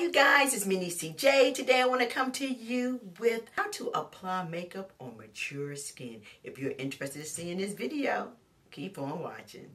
you guys, it's me CJ. Today I want to come to you with how to apply makeup on mature skin. If you're interested in seeing this video, keep on watching.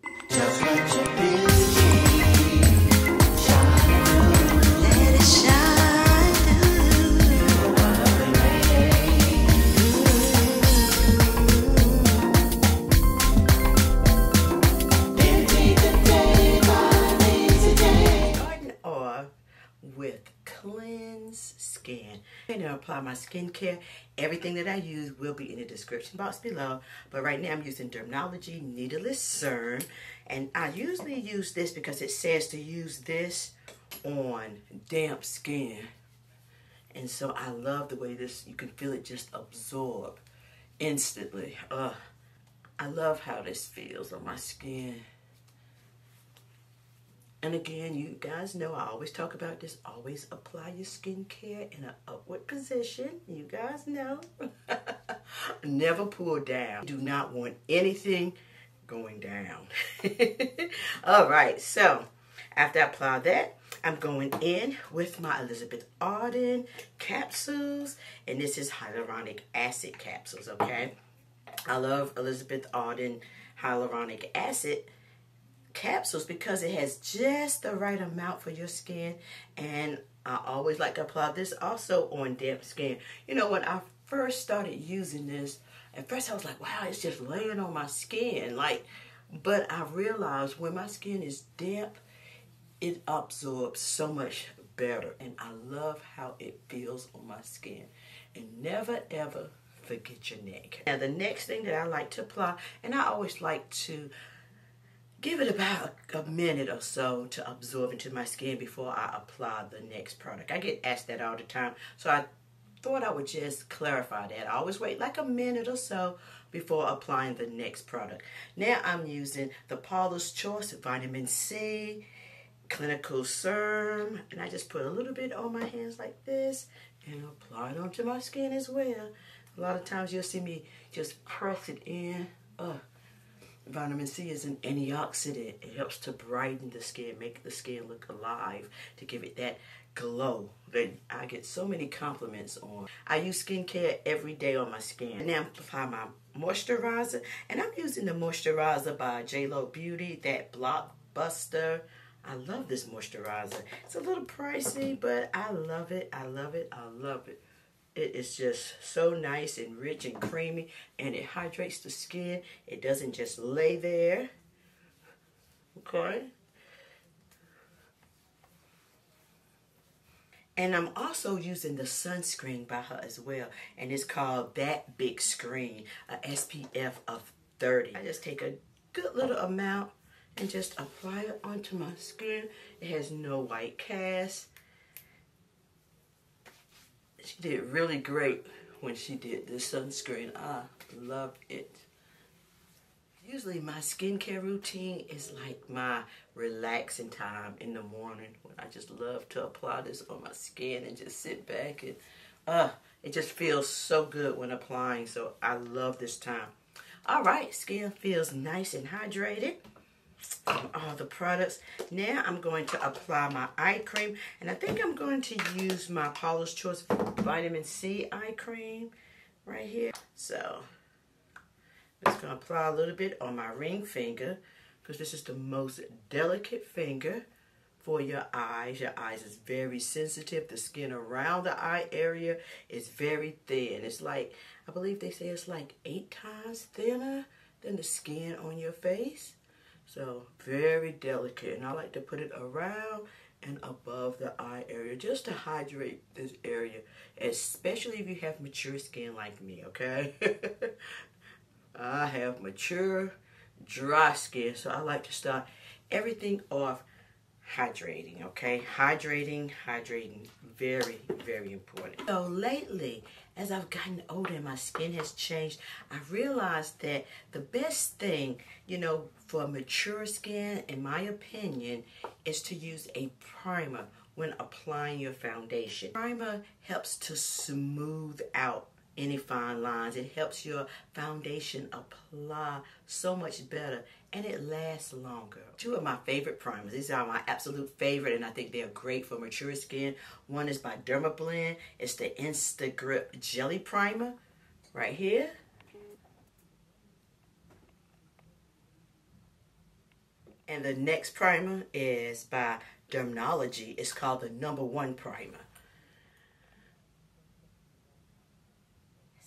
Skin. I'm to apply my skincare. Everything that I use will be in the description box below. But right now I'm using Dermalogy Needleless Serum. And I usually use this because it says to use this on damp skin. And so I love the way this, you can feel it just absorb instantly. Uh, I love how this feels on my skin. And again, you guys know I always talk about this. Always apply your skincare in an upward position. You guys know. Never pull down. Do not want anything going down. All right, so after I apply that, I'm going in with my Elizabeth Arden capsules. And this is hyaluronic acid capsules, okay? I love Elizabeth Arden hyaluronic acid capsules because it has just the right amount for your skin and I always like to apply this also on damp skin. You know, when I first started using this, at first I was like, wow, it's just laying on my skin. Like, but I realized when my skin is damp, it absorbs so much better. And I love how it feels on my skin. And never ever forget your neck. Now the next thing that I like to apply, and I always like to give it about a, minute or so to absorb into my skin before I apply the next product. I get asked that all the time, so I thought I would just clarify that. I always wait like a minute or so before applying the next product. Now I'm using the Paula's Choice Vitamin C Clinical Serum, and I just put a little bit on my hands like this and apply it onto my skin as well. A lot of times you'll see me just press it in. Uh, Vitamin C is an antioxidant. It helps to brighten the skin, make the skin look alive, to give it that glow that I get so many compliments on. I use skincare every day on my skin. And apply my moisturizer. And I'm using the moisturizer by JLo Beauty, that Blockbuster. I love this moisturizer. It's a little pricey, but I love it. I love it. I love it. It is just so nice and rich and creamy and it hydrates the skin. It doesn't just lay there. Okay. And I'm also using the sunscreen by her as well. And it's called That Big Screen, a SPF of 30. I just take a good little amount and just apply it onto my skin. It has no white cast she did really great when she did this sunscreen. I love it. Usually my skincare routine is like my relaxing time in the morning when I just love to apply this on my skin and just sit back and uh, it just feels so good when applying. So I love this time. All right, skin feels nice and hydrated all the products. Now I'm going to apply my eye cream. And I think I'm going to use my Paula's Choice Vitamin C eye cream right here. So I'm just going to apply a little bit on my ring finger because this is the most delicate finger for your eyes. Your eyes is very sensitive. The skin around the eye area is very thin. It's like, I believe they say it's like eight times thinner than the skin on your face. So very delicate. And I like to put it around and above the eye area just to hydrate this area. Especially if you have mature skin like me, okay? I have mature, dry skin. So I like to start everything off hydrating, okay? Hydrating, hydrating, very, very important. So lately, as I've gotten older and my skin has changed, I realized that the best thing, you know, for mature skin, in my opinion, is to use a primer when applying your foundation. Primer helps to smooth out any fine lines. It helps your foundation apply so much better and it lasts longer. Two of my favorite primers. These are my absolute favorite and I think they're great for mature skin. One is by Dermablend. It's the Instagrip Jelly Primer right here. And the next primer is by Dermalogy. It's called the number one primer.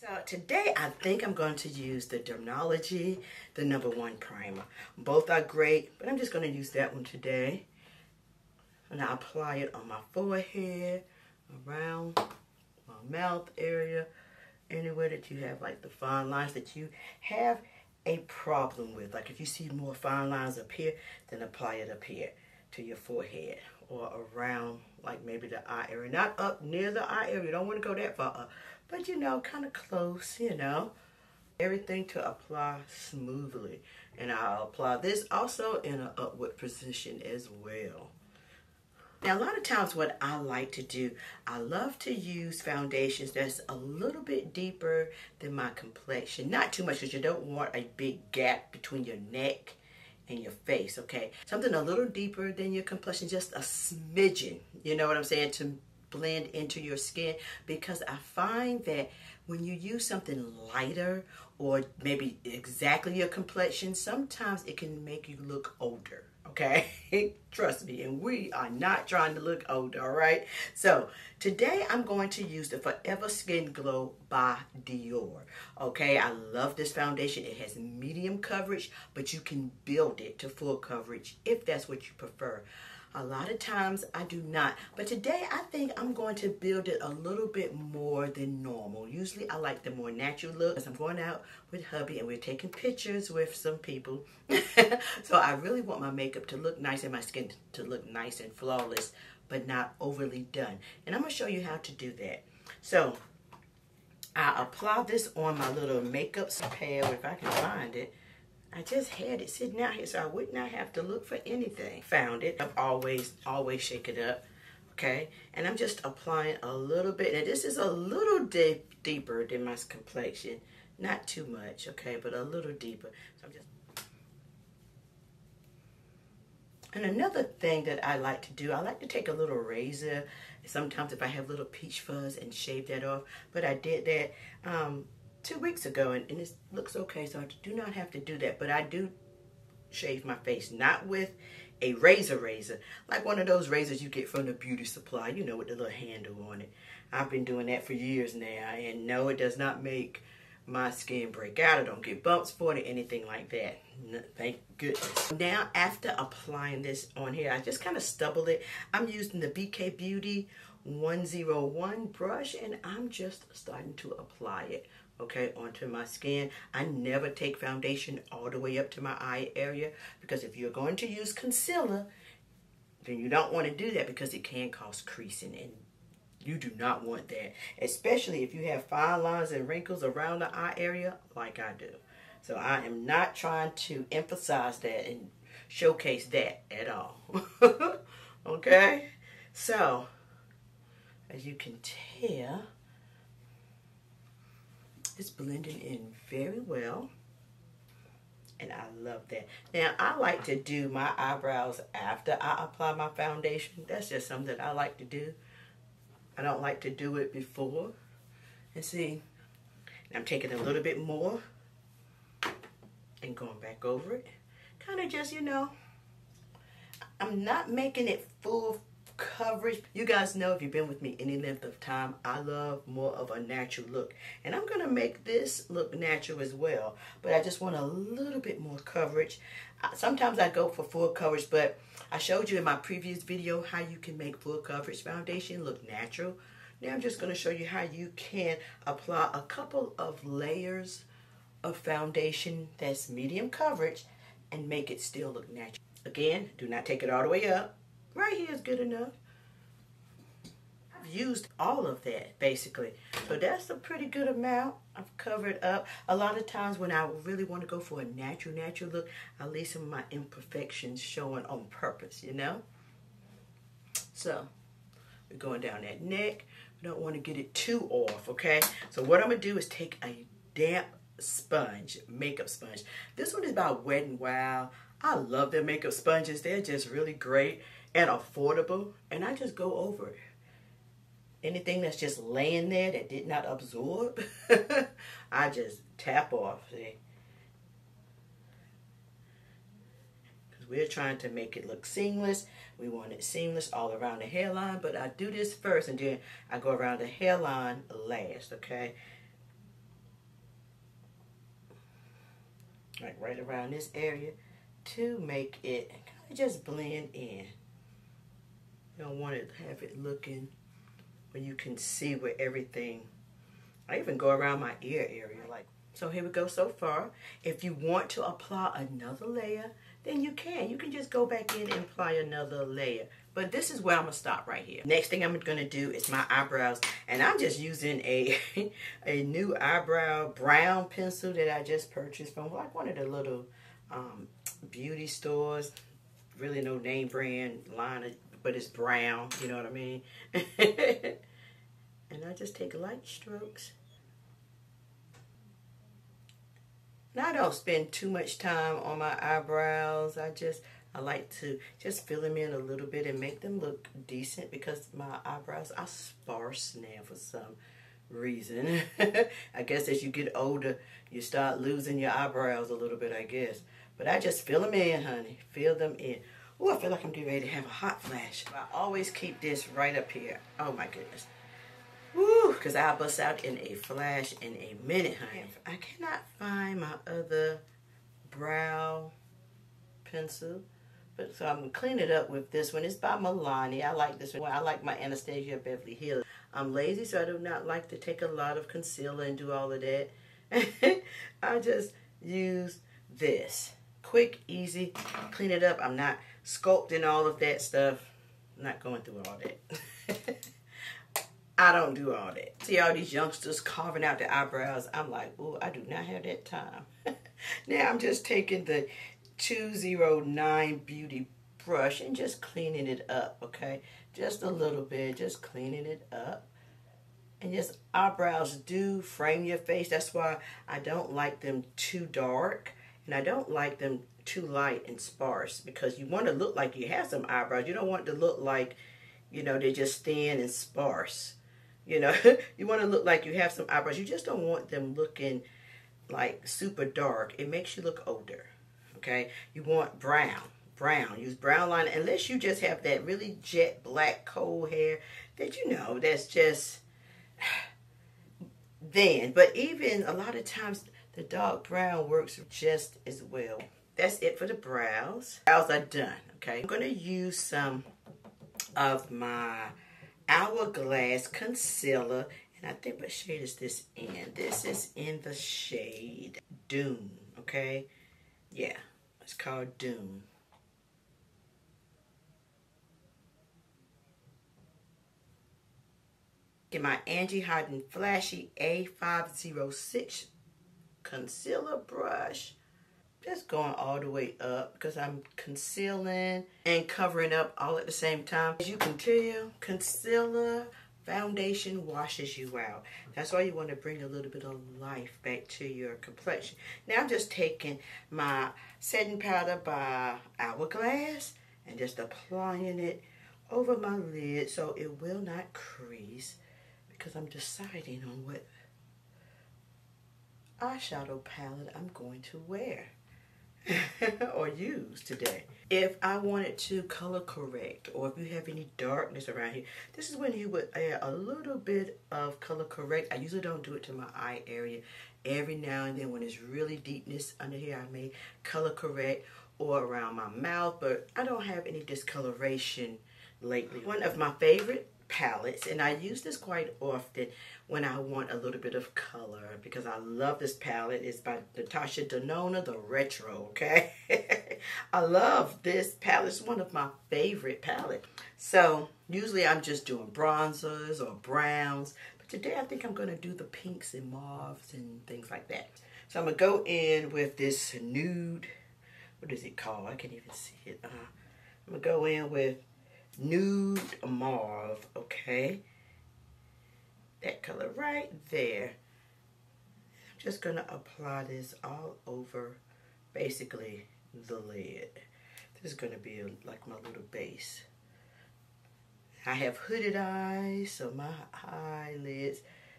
So today I think I'm going to use the Dermalogy, the number one primer. Both are great, but I'm just going to use that one today. And I apply it on my forehead, around my mouth area, anywhere that you have like the fine lines that you have a problem with. Like if you see more fine lines up here, then apply it up here to your forehead or around like maybe the eye area. Not up near the eye area. You don't want to go that far up. But you know, kind of close, you know. Everything to apply smoothly. And I'll apply this also in an upward position as well. Now, a lot of times what I like to do, I love to use foundations that's a little bit deeper than my complexion. Not too much because you don't want a big gap between your neck and your face, okay? Something a little deeper than your complexion, just a smidgen, you know what I'm saying, to blend into your skin because I find that when you use something lighter or maybe exactly your complexion, sometimes it can make you look older okay? Trust me, and we are not trying to look old, all right? So today I'm going to use the Forever Skin Glow by Dior, okay? I love this foundation. It has medium coverage, but you can build it to full coverage if that's what you prefer. A lot of times I do not. But today I think I'm going to build it a little bit more than normal. Usually I like the more natural look. As I'm going out with hubby and we're taking pictures with some people. so I really want my makeup to look nice and my skin to look nice and flawless, but not overly done. And I'm going to show you how to do that. So I apply this on my little makeup pad, if I can find it. I just had it sitting out here so I would not have to look for anything. Found it. I've always, always shake it up. Okay. And I'm just applying a little bit. And this is a little deep, deeper than my complexion. Not too much, okay, but a little deeper. So I'm just and another thing that I like to do, I like to take a little razor. Sometimes if I have little peach fuzz and shave that off. But I did that um, two weeks ago and, and it looks okay so I do not have to do that. But I do shave my face not with a razor razor like one of those razors you get from the beauty supply you know with the little handle on it. I've been doing that for years now and no it does not make my skin break out. I don't get bumps for it or anything like that. Thank goodness. Now after applying this on here I just kind of stubble it. I'm using the BK Beauty 101 brush and I'm just starting to apply it okay, onto my skin. I never take foundation all the way up to my eye area because if you're going to use concealer, then you don't want to do that because it can cause creasing and you do not want that, especially if you have fine lines and wrinkles around the eye area like I do. So I am not trying to emphasize that and showcase that at all. okay? So, as you can tell, it's blending in very well. And I love that. Now, I like to do my eyebrows after I apply my foundation. That's just something that I like to do. I don't like to do it before. And see, I'm taking a little bit more and going back over it. Kind of just, you know, I'm not making it full coverage. You guys know if you've been with me any length of time, I love more of a natural look. And I'm going to make this look natural as well. But I just want a little bit more coverage. Sometimes I go for full coverage, but I showed you in my previous video how you can make full coverage foundation look natural. Now I'm just going to show you how you can apply a couple of layers of foundation that's medium coverage and make it still look natural. Again, do not take it all the way up. Right here is good enough. I've used all of that, basically. So that's a pretty good amount. I've covered up. A lot of times when I really want to go for a natural, natural look, I leave some of my imperfections showing on purpose, you know? So, We're going down that neck. We don't want to get it too off, okay? So what I'm going to do is take a damp sponge, makeup sponge. This one is by Wet n Wild. I love their makeup sponges. They're just really great and affordable. And I just go over it. Anything that's just laying there that did not absorb, I just tap off, see? Because we're trying to make it look seamless. We want it seamless all around the hairline, but I do this first and then I go around the hairline last, okay? Like right around this area to make it just blend in. You don't want to have it looking where you can see where everything, I even go around my ear area like, so here we go so far. If you want to apply another layer, then you can. You can just go back in and apply another layer. But this is where I'm to stop right here. Next thing I'm going to do is my eyebrows. And I'm just using a, a new eyebrow brown pencil that I just purchased from like one of the little um, beauty stores. Really no name brand line, but it's brown. You know what I mean? and I just take light strokes. Now I don't spend too much time on my eyebrows. I just I like to just fill them in a little bit and make them look decent because my eyebrows are sparse now for some reason. I guess as you get older, you start losing your eyebrows a little bit, I guess. But I just fill them in, honey. Fill them in. Oh, I feel like I'm getting ready to have a hot flash. I always keep this right up here. Oh, my goodness. Woo, because I'll bust out in a flash in a minute, honey. I cannot find my other brow pencil. But so I'm gonna clean it up with this one. It's by Milani. I like this one. I like my Anastasia Beverly Hills. I'm lazy, so I do not like to take a lot of concealer and do all of that. I just use this quick, easy, clean it up. I'm not sculpting all of that stuff. I'm not going through all that. I don't do all that. See all these youngsters carving out the eyebrows. I'm like, oh, I do not have that time. now I'm just taking the 209 Beauty brush and just cleaning it up, okay? Just a little bit, just cleaning it up. And just eyebrows do frame your face. That's why I don't like them too dark and I don't like them too light and sparse because you want to look like you have some eyebrows. You don't want to look like, you know, they're just thin and sparse. You know, you want to look like you have some eyebrows. You just don't want them looking like super dark. It makes you look older. Okay. You want brown. Brown. Use brown line unless you just have that really jet black cold hair that you know that's just then. But even a lot of times the dark brown works just as well. That's it for the brows. Brows are done, okay? I'm to use some of my Hourglass Concealer. And I think what shade is this in? This is in the shade Dune, okay? Yeah, it's called Dune. Get my Angie Harden Flashy A506 concealer brush. Just going all the way up because I'm concealing and covering up all at the same time. As you can tell, concealer foundation washes you out. That's why you want to bring a little bit of life back to your complexion. Now I'm just taking my setting powder by Hourglass and just applying it over my lid so it will not crease because I'm deciding on what eyeshadow palette I'm going to wear or use today. If I wanted to color correct or if you have any darkness around here, this is when you would add a little bit of color correct. I usually don't do it to my eye area. Every now and then when there's really deepness under here, I may color correct or around my mouth, but I don't have any discoloration lately. One of my favorite palettes and I use this quite often when I want a little bit of color because I love this palette. It's by Natasha Denona, the Retro, okay? I love this palette. It's one of my favorite palettes. So usually I'm just doing bronzers or browns. But today I think I'm going to do the pinks and mauves and things like that. So I'm going to go in with this nude, what is it called? I can't even see it. Uh, I'm going to go in with nude mauve, okay? That color right there. I'm just gonna apply this all over basically the lid. This is gonna be a, like my little base. I have hooded eyes, so my eyelids,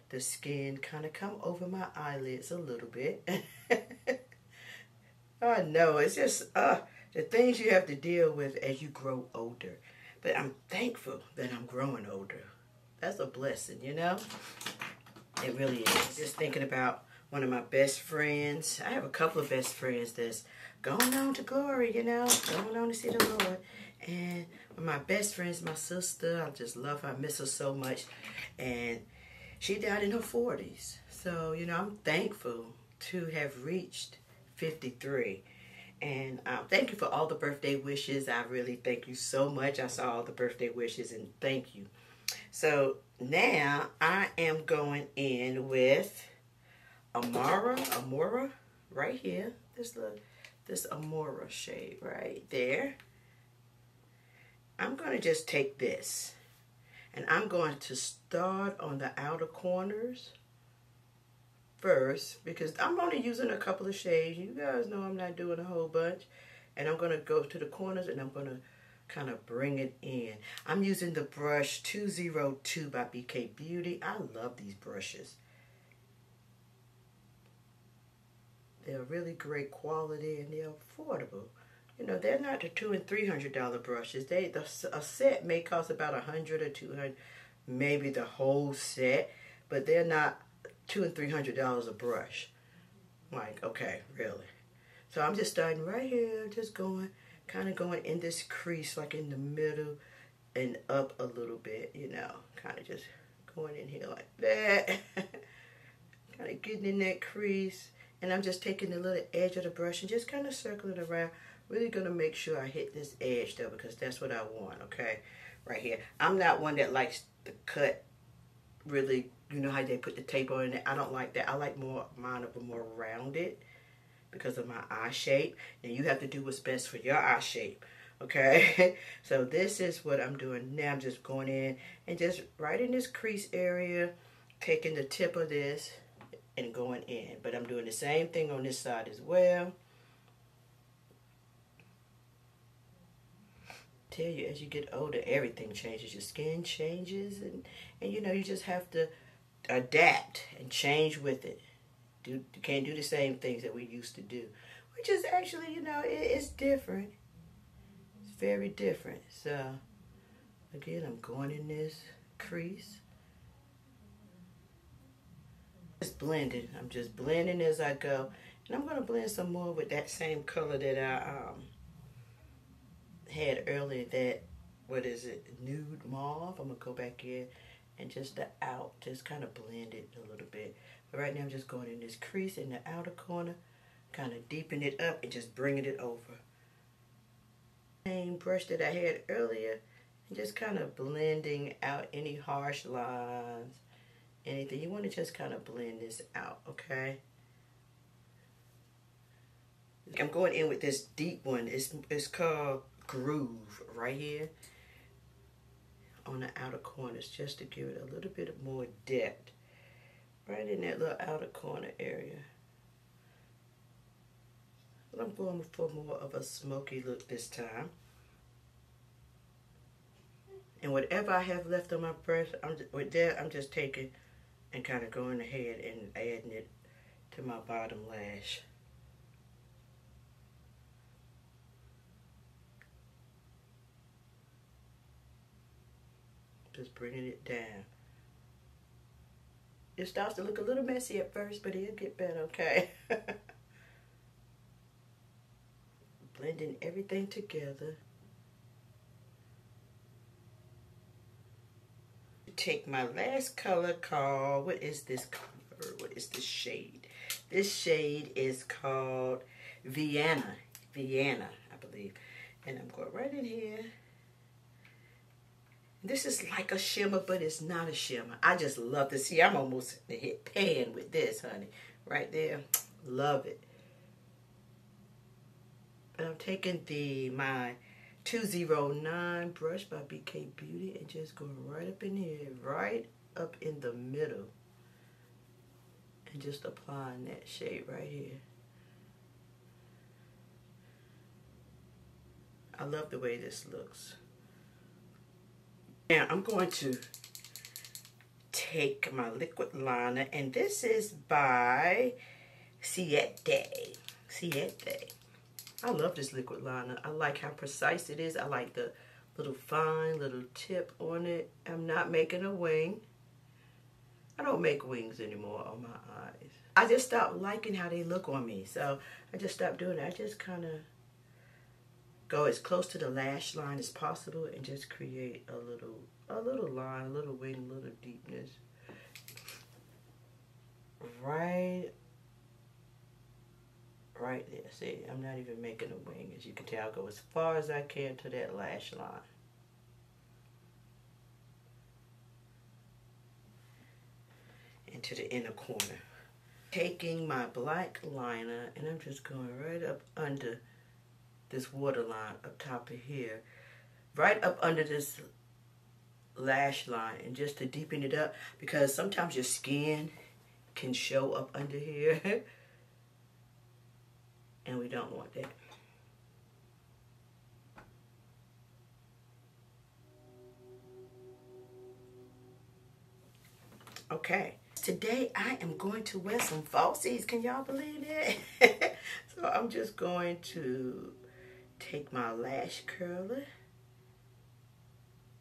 the skin kind of come over my eyelids a little bit. I know, it's just uh, the things you have to deal with as you grow older. But I'm thankful that I'm growing older. That's a blessing, you know? It really is. Just thinking about one of my best friends. I have a couple of best friends that's going on to glory, you know, going on to see the Lord. And my best friend's my sister. I just love her. I miss her so much. And she died in her 40s. So, you know, I'm thankful to have reached 53. And um, thank you for all the birthday wishes. I really thank you so much. I saw all the birthday wishes and thank you. So now I am going in with Amara, Amora, right here. This little, this Amora shade right there. I'm going to just take this and I'm going to start on the outer corners first because I'm only using a couple of shades. You guys know I'm not doing a whole bunch. And I'm going to go to the corners and I'm going to kind of bring it in. I'm using the brush 202 by BK Beauty. I love these brushes. They're really great quality and they're affordable. You know, they're not the two and three hundred dollar brushes. They the, a set may cost about a hundred or two hundred, maybe the whole set, but they're not two and three hundred dollars a brush. Like, okay, really. So I'm just starting right here, just going, kind of going in this crease, like in the middle and up a little bit, you know, kind of just going in here like that. kind of getting in that crease. And I'm just taking the little edge of the brush and just kind of circling around. Really going to make sure I hit this edge though because that's what I want, okay? Right here. I'm not one that likes to cut really, you know how they put the tape on it. I don't like that. I like more mine of a more rounded because of my eye shape. And you have to do what's best for your eye shape. Okay, so this is what I'm doing now. I'm just going in and just right in this crease area, taking the tip of this and going in. But I'm doing the same thing on this side as well. Tell you, as you get older, everything changes. Your skin changes, and, and you know, you just have to adapt and change with it. Do, you can't do the same things that we used to do. Which is actually, you know, it, it's different. It's very different. So, again, I'm going in this crease. Just blending. I'm just blending as I go. And I'm going to blend some more with that same color that I um, had earlier. That, what is it, nude mauve. I'm going to go back in and just the out, just kind of blend it a little bit. But right now I'm just going in this crease in the outer corner, kind of deepen it up and just bringing it over. Same brush that I had earlier, and just kind of blending out any harsh lines, anything. You want to just kind of blend this out, okay? I'm going in with this deep one. It's, it's called Groove right here on the outer corners just to give it a little bit more depth right in that little outer corner area. But I'm going for more of a smoky look this time. And whatever I have left on my brush, I'm just, with that, I'm just taking and kind of going ahead and adding it to my bottom lash. Just bringing it down. It starts to look a little messy at first, but it'll get better, okay? Blending everything together. Take my last color called, what is this color? What is this shade? This shade is called Vienna. Vienna, I believe. And I'm going right in here. This is like a shimmer, but it's not a shimmer. I just love to see. I'm almost hit pan with this, honey. Right there. Love it. And I'm taking the my 209 brush by BK Beauty and just going right up in here, right up in the middle. And just applying that shade right here. I love the way this looks. Now I'm going to take my liquid liner and this is by Siete. Siete. I love this liquid liner. I like how precise it is. I like the little fine little tip on it. I'm not making a wing. I don't make wings anymore on my eyes. I just stopped liking how they look on me. So I just stopped doing it. I just kind of go as close to the lash line as possible and just create a little a little line, a little wing, a little deepness. Right right there. See, I'm not even making a wing. As you can tell, I go as far as I can to that lash line. Into the inner corner. Taking my black liner and I'm just going right up under this waterline up top of here. Right up under this lash line and just to deepen it up because sometimes your skin can show up under here and we don't want that. Okay, today I am going to wear some falsies. Can y'all believe that? so I'm just going to take my lash curler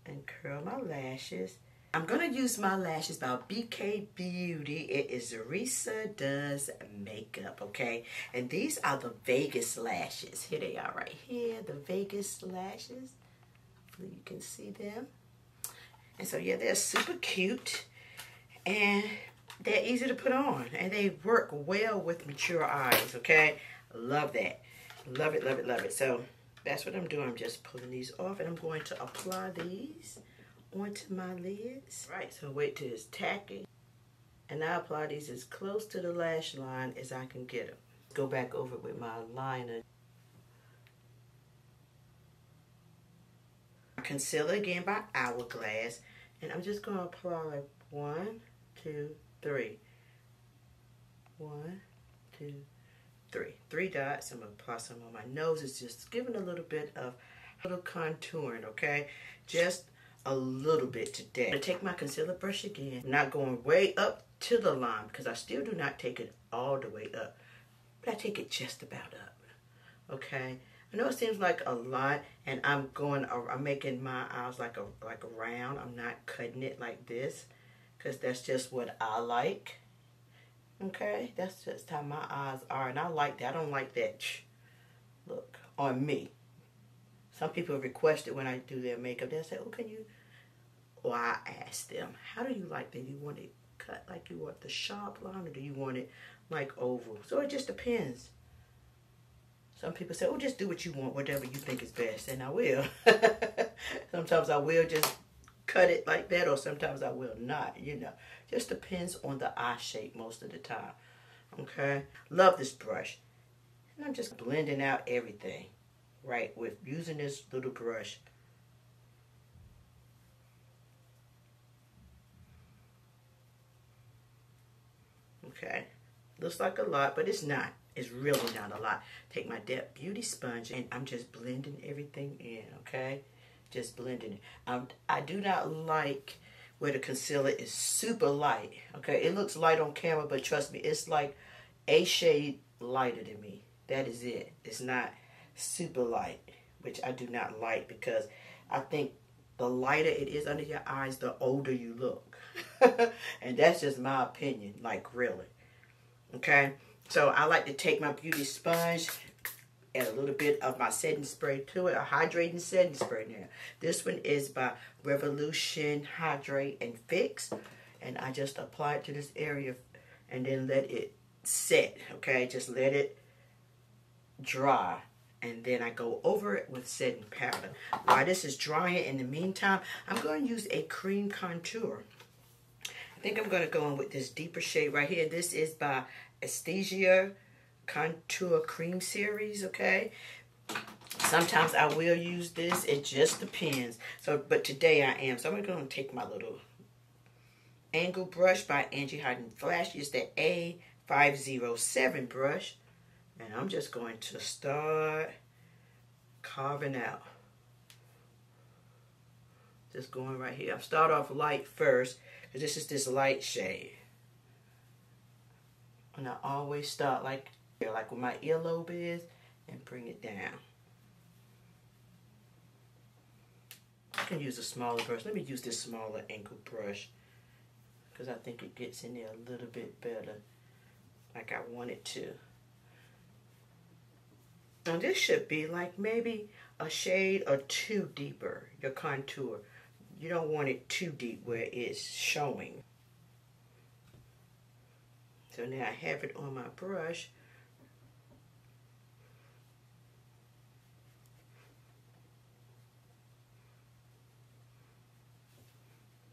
and curl my lashes. I'm going to use my lashes by BK Beauty. It is Risa Does Makeup, okay? And these are the Vegas lashes. Here they are right here, the Vegas lashes. Hopefully you can see them. And so, yeah, they're super cute. And they're easy to put on. And they work well with mature eyes, okay? Love that. Love it, love it, love it. So, that's what I'm doing. I'm just pulling these off. And I'm going to apply these onto my lids. Right, so wait till it's tacky. And I apply these as close to the lash line as I can get them. Go back over with my liner. Concealer again by Hourglass. And I'm just going to apply like one, two, three. One, two, three. Three dots. I'm going to apply some on my nose. It's just giving a little bit of little contouring, okay? Just a little bit today. To take my concealer brush again. I'm not going way up to the line because I still do not take it all the way up. But I take it just about up. Okay? I know it seems like a lot and I'm going, I'm making my eyes like a, like a round. I'm not cutting it like this because that's just what I like. Okay? That's just how my eyes are and I like that. I don't like that look on me. Some people request it when I do their makeup. They'll say, oh, can you or I ask them, how do you like that? Do you want it cut like you want the sharp line or do you want it like oval? So it just depends. Some people say, oh, just do what you want, whatever you think is best. And I will. sometimes I will just cut it like that or sometimes I will not, you know. Just depends on the eye shape most of the time. Okay? Love this brush. And I'm just blending out everything, right, with using this little brush okay? Looks like a lot, but it's not. It's really not a lot. Take my Depth Beauty Sponge and I'm just blending everything in, okay? Just blending it. Um, I do not like where the concealer is super light, okay? It looks light on camera, but trust me, it's like a shade lighter than me. That is it. It's not super light, which I do not like because I think the lighter it is under your eyes, the older you look. and that's just my opinion, like really. Okay, so I like to take my beauty sponge, add a little bit of my setting spray to it, a hydrating setting spray now. This one is by Revolution Hydrate and Fix. And I just apply it to this area and then let it set, okay? Just let it dry and then I go over it with setting powder. While this is drying in the meantime, I'm going to use a cream contour. I think I'm going to go in with this deeper shade right here. This is by Anastasia Contour Cream Series, okay? Sometimes I will use this. It just depends. So, but today I am. So I'm going to take my little angle brush by Angie Harden Flash. It's the A507 brush. And I'm just going to start carving out. Just going right here. I'll start off light first. Because this is this light shade. And I always start like, like where my earlobe is and bring it down. I can use a smaller brush. Let me use this smaller angle brush because I think it gets in there a little bit better like I want it to. Now this should be like maybe a shade or two deeper, your contour. You don't want it too deep where it's showing. So now I have it on my brush.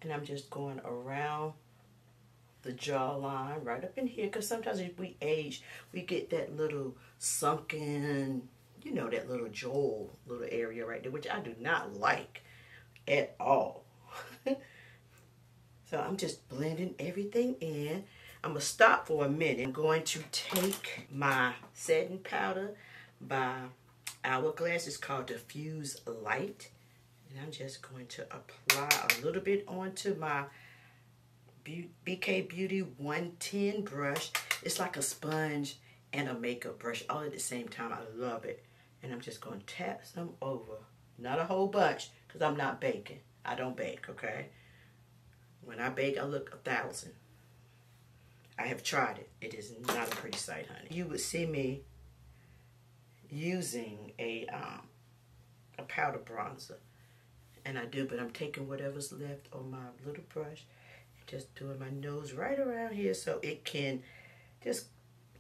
And I'm just going around the jawline right up in here because sometimes if we age we get that little sunken you know that little jaw little area right there which I do not like at all. So I'm just blending everything in. I'm gonna stop for a minute. I'm going to take my setting powder by Hourglass. It's called diffuse light and I'm just going to apply a little bit onto my BK Beauty 110 brush. It's like a sponge and a makeup brush all at the same time. I love it. And I'm just going to tap some over. Not a whole bunch because I'm not baking. I don't bake, okay? When I bake, I look a thousand. I have tried it. It is not a pretty sight, honey. You would see me using a um, a powder bronzer. And I do, but I'm taking whatever's left on my little brush and just doing my nose right around here so it can just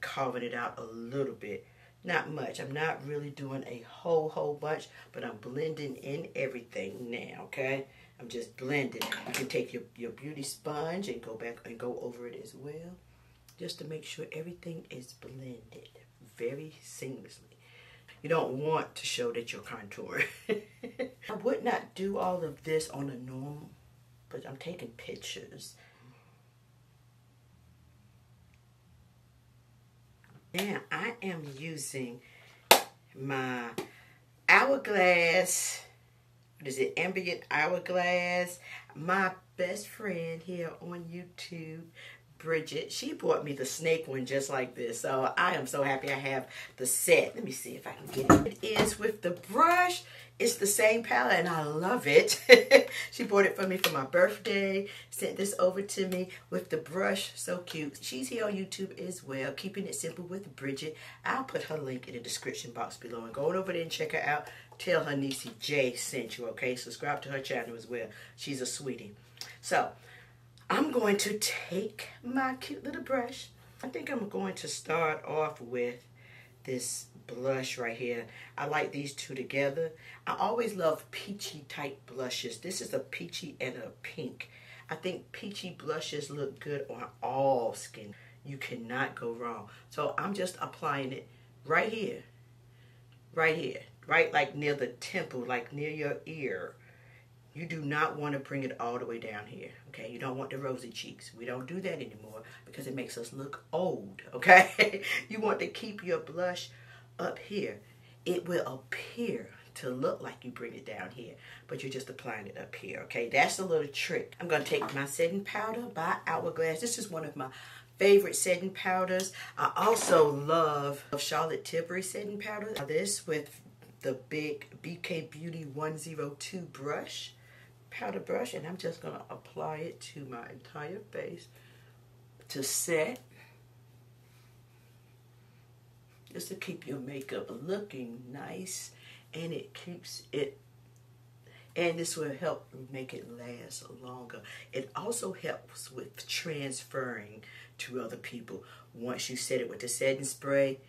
carving it out a little bit. Not much. I'm not really doing a whole, whole bunch, but I'm blending in everything now, okay? I'm just blending. You can take your, your beauty sponge and go back and go over it as well, just to make sure everything is blended very seamlessly. You don't want to show that you're contouring. I would not do all of this on a normal but I'm taking pictures. Now I am using my Hourglass, what is it, Ambient Hourglass. My best friend here on YouTube, Bridget, she bought me the snake one just like this. So I am so happy I have the set. Let me see if I can get it. It is with the brush it's the same palette and I love it. she bought it for me for my birthday. Sent this over to me with the brush. So cute. She's here on YouTube as well. Keeping it simple with Bridget. I'll put her link in the description box below. And go on over there and check her out. Tell her niece Jay sent you, okay? Subscribe to her channel as well. She's a sweetie. So, I'm going to take my cute little brush. I think I'm going to start off with this blush right here. I like these two together. I always love peachy type blushes. This is a peachy and a pink. I think peachy blushes look good on all skin. You cannot go wrong. So I'm just applying it right here. Right here. Right like near the temple, like near your ear. You do not want to bring it all the way down here, okay? You don't want the rosy cheeks. We don't do that anymore because it makes us look old, okay? you want to keep your blush up here, it will appear to look like you bring it down here, but you're just applying it up here, okay? That's a little trick. I'm going to take my setting powder by Hourglass. This is one of my favorite setting powders. I also love Charlotte Tilbury setting powder. This with the big BK Beauty 102 brush, powder brush, and I'm just going to apply it to my entire face to set just to keep your makeup looking nice and it keeps it and this will help make it last longer. It also helps with transferring to other people. Once you set it with the setting spray,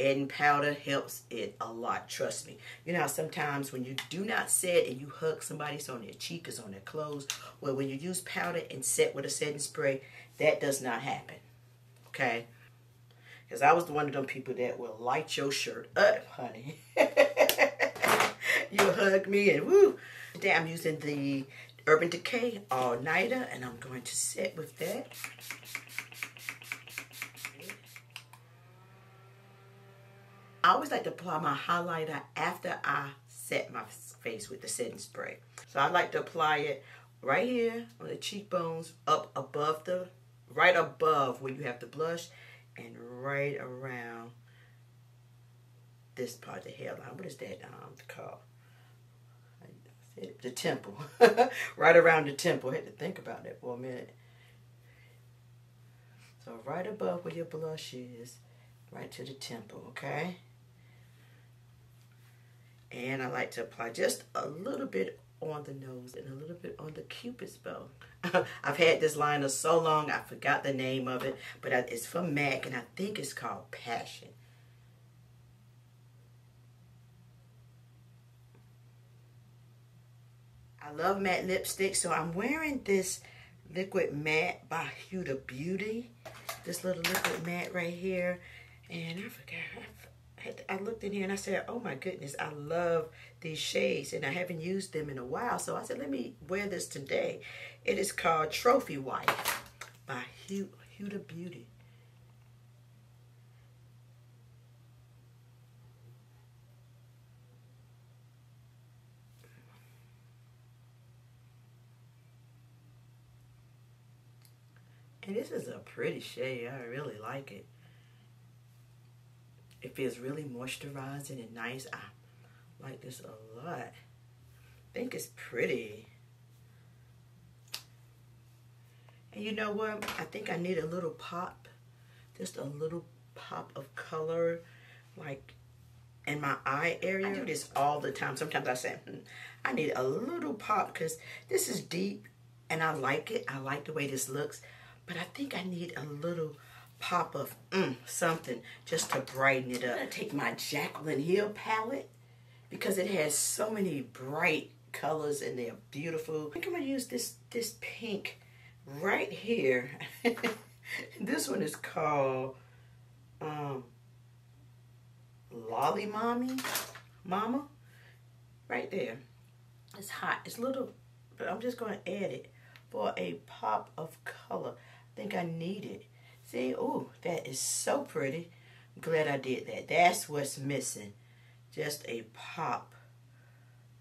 adding powder helps it a lot, trust me. You know sometimes when you do not set and you hug somebody, it's on their cheek, it's on their clothes. Well, when you use powder and set with a setting spray, that does not happen, okay? Because I was the one of them people that will light your shirt up, honey. you hug me and woo. Today I'm using the Urban Decay All Nighter and I'm going to set with that. I always like to apply my highlighter after I set my face with the setting spray. So I like to apply it right here on the cheekbones, up above the, right above where you have the blush, and right around this part of the hairline. What is that um, called? The temple. right around the temple. I had to think about that for a minute. So right above where your blush is, right to the temple, okay? And I like to apply just a little bit on the nose and a little bit on the cupid's bow. I've had this liner so long I forgot the name of it, but it's from MAC and I think it's called Passion. I love matte lipstick, so I'm wearing this Liquid Matte by Huda Beauty. This little liquid matte right here. And I forgot, I, looked in here and I said, oh my goodness, I love these shades and I haven't used them in a while. So I said, let me wear this today. It is called Trophy Wife by Huda Beauty. And this is a pretty shade. I really like it. It feels really moisturizing and nice. I like this a lot. I think it's pretty. And you know what? I think I need a little pop. Just a little pop of color. Like in my eye area. I do this all the time. Sometimes I say, hmm, I need a little pop because this is deep and I like it. I like the way this looks. But I think I need a little pop of mm, something just to brighten it up. I'm going to take my Jaclyn Hill palette because it has so many bright colors and they're beautiful. I think I'm going to use this, this pink right here. this one is called um, Lolly Mommy, Mama. Right there. It's hot. It's little, but I'm just going to add it for a pop of color I think I need it. See, oh, that is so pretty. I'm glad I did that. That's what's missing. Just a pop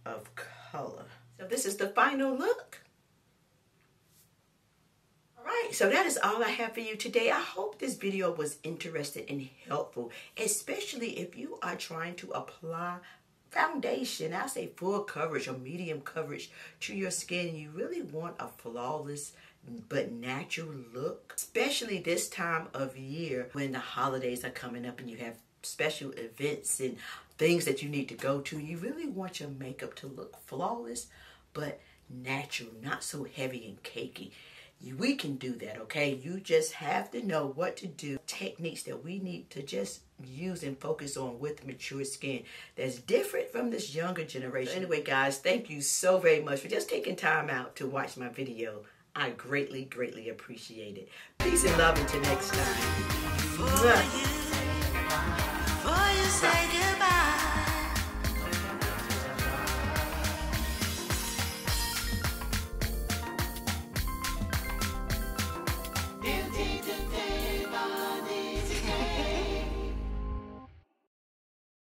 of color. So this is the final look. Alright, so that is all I have for you today. I hope this video was interesting and helpful, especially if you are trying to apply foundation, I say full coverage or medium coverage to your skin. You really want a flawless but natural look, especially this time of year when the holidays are coming up and you have special events and things that you need to go to. You really want your makeup to look flawless, but natural, not so heavy and cakey. We can do that, okay? You just have to know what to do. Techniques that we need to just use and focus on with mature skin that's different from this younger generation. Anyway, guys, thank you so very much for just taking time out to watch my video. I greatly, greatly appreciate it. Peace and love until next time.